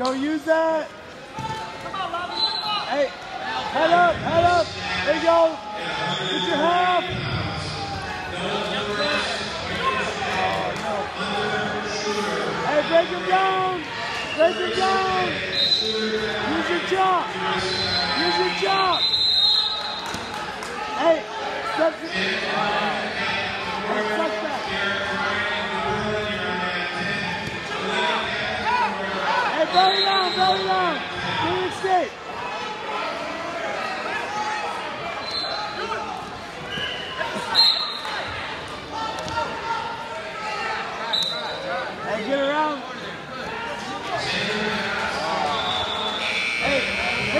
Go use that. Hey, head up, head up. There you go. Get your half. Hey, break him down. Break him down. Use your chop. Chop. Hey. Hey, belly get around. Hey,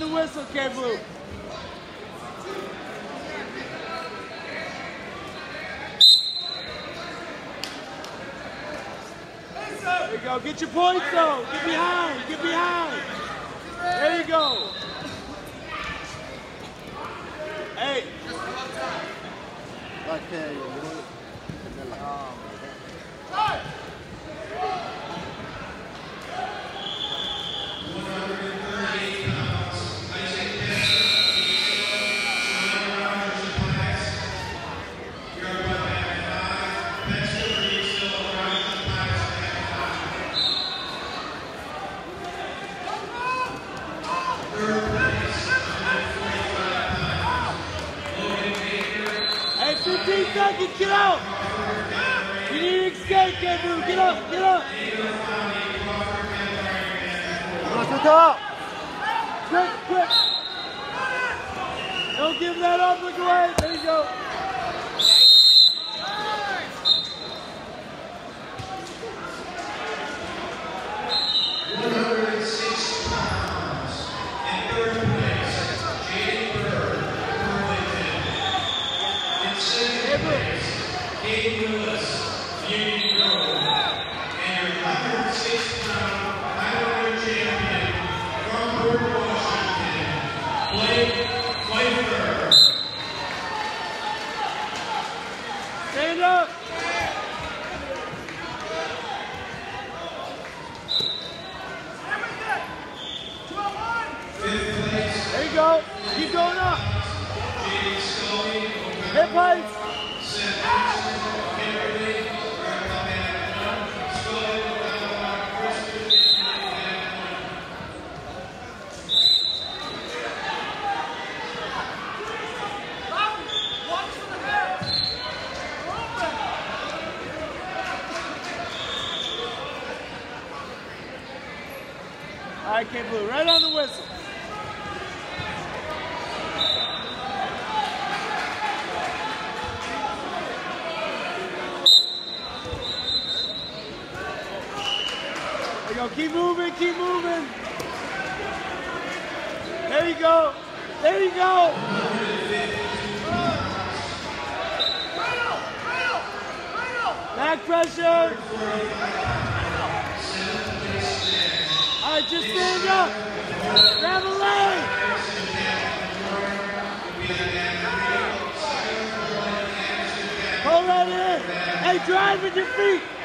the whistle, Kae Blue. There you go. Get your points though. Get behind. Get behind. There you go. 30 seconds, get out! You need an escape, Kevin. get up, get up! Go to the top! Quick, quick! Don't give that up, look away, there you go! Keep going up. Hip heist. Right, Kae Blue, right on the whistle. Go, keep moving, keep moving. There you go, there you go. Back pressure. All right, just stand up. Grab a leg. Pull that in. Hey, drive with your feet.